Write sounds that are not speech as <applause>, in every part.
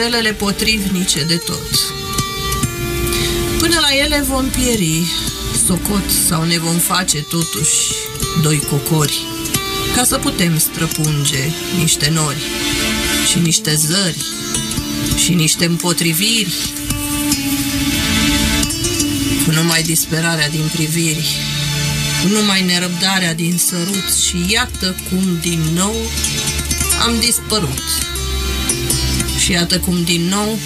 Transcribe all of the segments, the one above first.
Sunt stelele potrivnice de tot. Până la ele vom pieri, socot sau ne vom face totuși doi cocori, ca să putem străpunge niște nori și niște zări și niște împotriviri, cu numai disperarea din priviri, cu numai nerăbdarea din sărut și iată cum din nou am dispărut. Și iată cum din nou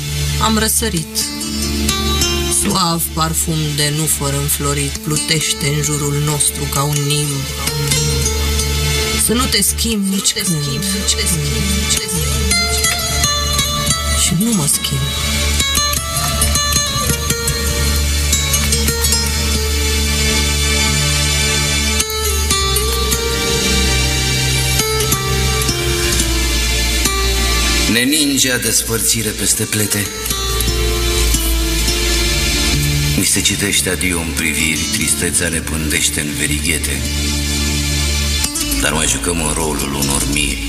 am răsărit. Suav parfum de nufăr înflorit plutește în jurul nostru ca un nimb. Să nu te schimbi nici când. Și nu mă schimb. Ne ningea despărțire peste plete. Mi se citește adio în priviri Tristețea ne pândește în verighete. Dar mai jucăm în rolul unor miri.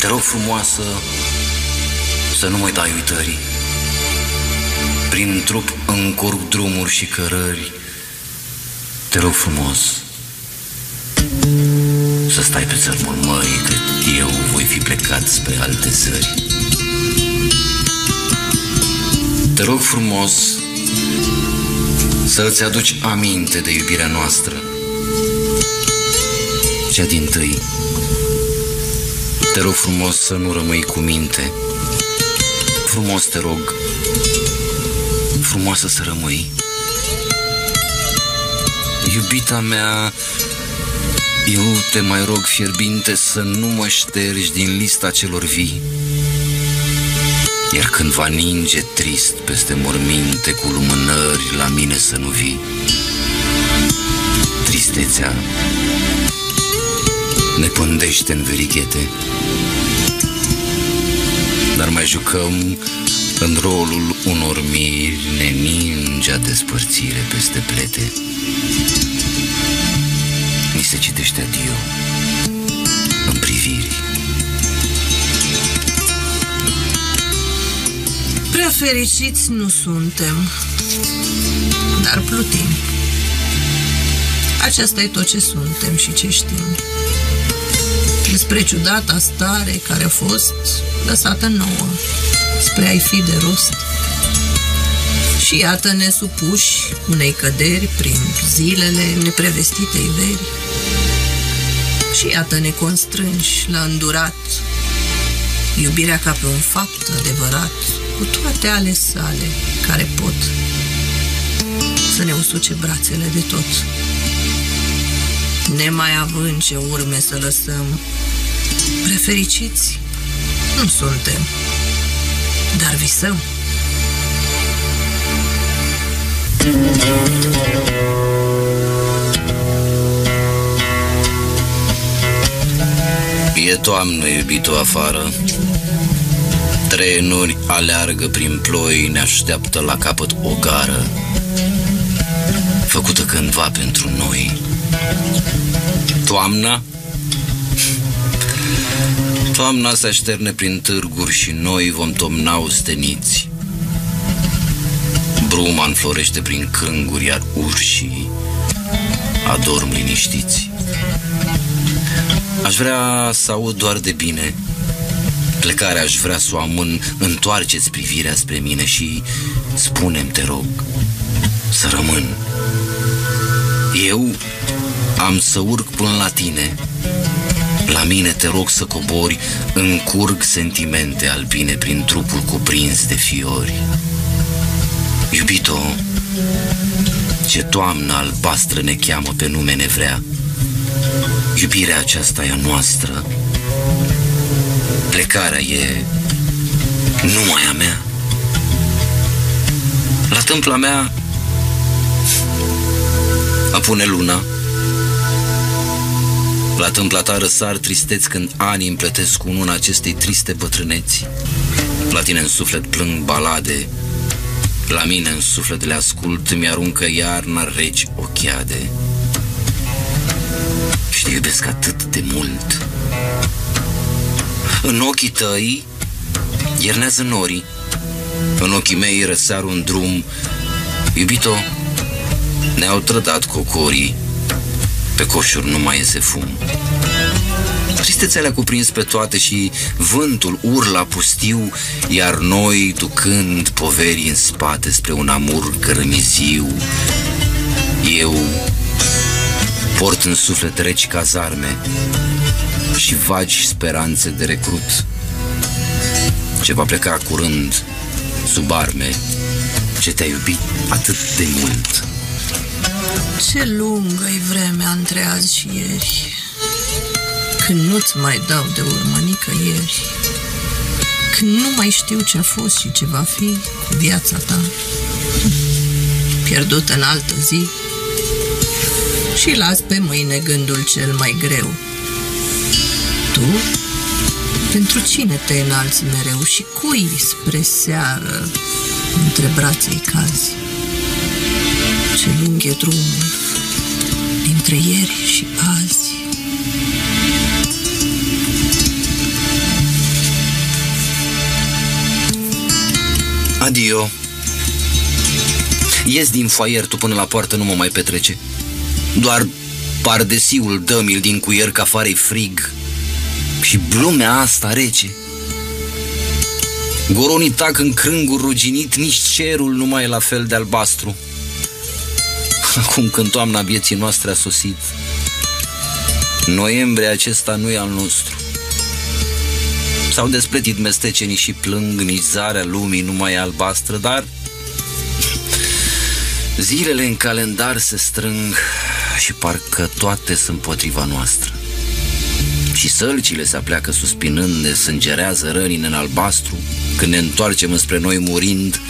Te rog frumoasă Să nu mai dai uitării. Prin trup încurc drumuri și cărări. Te rog frumos să stai pe țărmul mării Cât eu voi fi plecat spre alte țări. Te rog frumos Să îți aduci aminte de iubirea noastră Cea din tâi. Te rog frumos să nu rămâi cu minte. Frumos te rog Frumoasă să rămâi. Iubita mea eu te mai rog fierbinte să nu mă ștergi din lista celor vii. Iar când va ninge trist peste morminte cu lumânări la mine să nu vii. Tristețea ne pândește în verighete Dar mai jucăm în rolul unor miri ne ningea despărțire peste plete. mi se citește adio în priviri. Prea fericiți nu suntem, dar plutim. Aceasta e tot ce suntem și ce știm. Despre ciudata stare care a fost lăsată nouă, spre a-i fi de rost. Și iată ne supuși unei căderi prin zilele neprevestite veri. Și iată ne constrângi la îndurat Iubirea ca pe un fapt adevărat Cu toate ale sale care pot Să ne usuce brațele de tot. Nemai având ce urme să lăsăm Prefericiți nu suntem Dar visăm. E toamnă, iubito, afară Trenuri aleargă prin ploi Ne așteaptă la capăt o gară Făcută cândva pentru noi Toamna? Toamna se așterne prin târguri și noi vom tomna osteniți Bruma înflorește prin cânguri, iar urșii adorm liniștiți. Aș vrea să aud doar de bine. Plecarea aș vrea să o amân Întoarceți privirea spre mine și Spunem, te rog Să rămân. Eu am să urc până la tine. La mine te rog să cobori Încurg sentimente albine Prin trupul cuprins de fiori. Iubito Ce toamnă albastră ne cheamă pe nume ne vrea Iubirea aceasta e a noastră. Plecarea e numai a mea. La tâmpla mea Apune luna. La tâmpla ta răsar tristeți Când anii împletesc cu una acestei triste bătrâneți. La tine în suflet plâng balade La mine în suflet le ascult Mi-aruncă iarna reci ochiade Și te iubesc atât de mult În ochii tăi iernează norii, în ochii mei răsar un drum. Iubito, ne-au trădat cocorii, pe coșuri nu mai iese fum. Tristețea le-a cuprins pe toate și vântul urla pustiu, iar noi, ducând poveri în spate spre un amur cărămiziu, eu port în suflet reci cazarme și vagi speranțe de recrut ce va pleca curând sub arme, ce te-a iubit atât de mult. Ce lungă-i vremea între azi și ieri, când nu-ți mai dau de urmă nicăieri, când nu mai știu ce a fost și ce va fi cu viața ta, pierdut în altă zi, și las pe mâine gândul cel mai greu. Tu pentru cine te înalți mereu și cui spre seară între braței cazi? Ce lung e drumul dintre ieri și azi. Adio. Ies din foaier, tu până la poartă nu mă mai petrece. Doar pardesiul dă-mi-l din cuier ca afară frig și blumea asta rece. Goronii tac în crângul ruginit, nici cerul nu mai e la fel de albastru. Acum când toamna vieții noastre a sosit, noiembrie acesta nu e al nostru. S-au despletit mestecenii și plâng, nici zarea lumii nu mai e albastră, dar zilele în calendar se strâng și parcă toate sunt potriva noastră și sălcile se apleacă suspinând, ne sângerează rănile în albastru, când ne întoarcem înspre noi murind.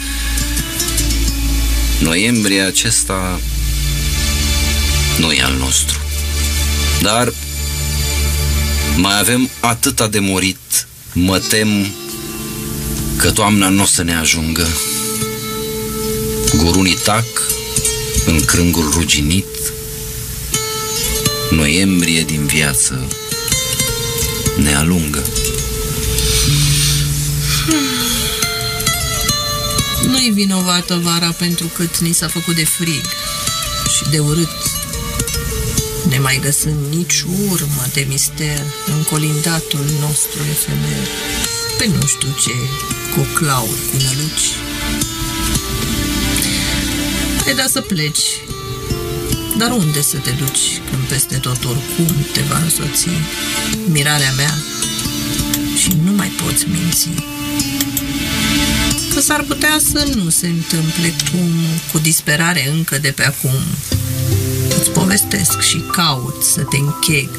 Noiembrie acesta nu e al nostru. Dar mai avem atâta de murit, mă tem că toamna nu o să ne ajungă. Gurunii tac în crângul ruginit, noiembrie din viață ne alungă. Nu-i vinovată vara pentru cât ni s-a făcut de frig și de urât. Ne mai găsând nici urmă de mister în colindatul nostru efemer. Pe nu știu ce coclauri cu năluci. Ai da să pleci, dar unde să te duci când peste tot oricum te va însoți mirarea mea și nu mai poți minți? Că s-ar putea să nu se întâmple cum cu disperare încă de pe acum. Îți povestesc și caut să te încheg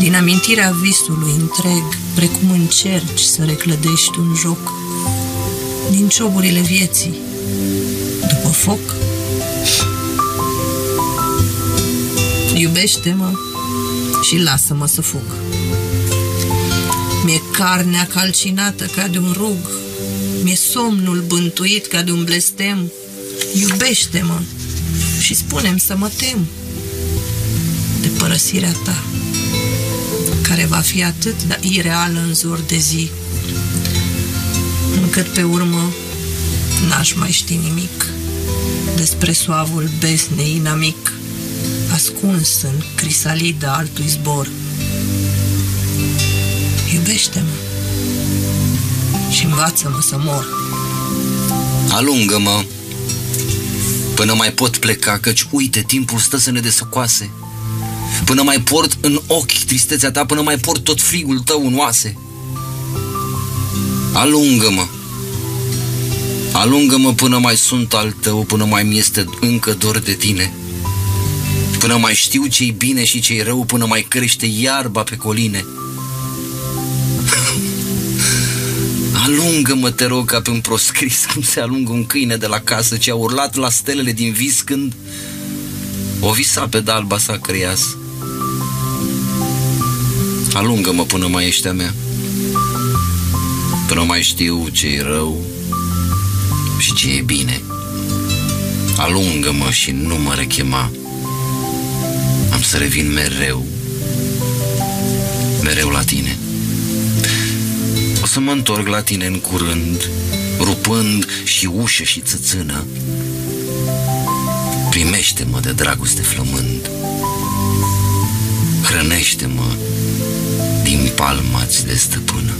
din amintirea visului întreg, precum încerci să reclădești un joc din cioburile vieții, după foc Iubește-mă și lasă-mă să fug. Mi-e carnea calcinată ca de un rug, mi-e somnul bântuit ca de un blestem. Iubește-mă și spunem să mă tem de părăsirea ta, care va fi atât de ireală în zor de zi, încât pe urmă n-aș mai ști nimic despre soavul besnei inamic ascuns în crisalida altui zbor. Iubește-mă și învață-mă să mor. Alungă-mă până mai pot pleca, căci uite, timpul stă să ne desăcoase. Până mai port în ochi tristețea ta, până mai port tot frigul tău în oase. Alungă-mă, alungă-mă până mai sunt al tău, până mai mi este încă dor de tine. Până mai știu ce-i bine și ce-i rău, până mai crește iarba pe coline. <laughs> Alungă-mă, te rog, ca pe un proscris, cum se alungă un câine de la casă ce a urlat la stelele din vis când o visa pe dalba sa creias. Alungă-mă până mai ești a mea, până mai știu ce-i rău și ce e bine. Alungă-mă și nu mă rechema am să revin mereu, mereu la tine. să mă întorc la tine în curând, rupând și ușă și țățână. Primește-mă de dragoste flămând, hrănește-mă din palma de stăpână.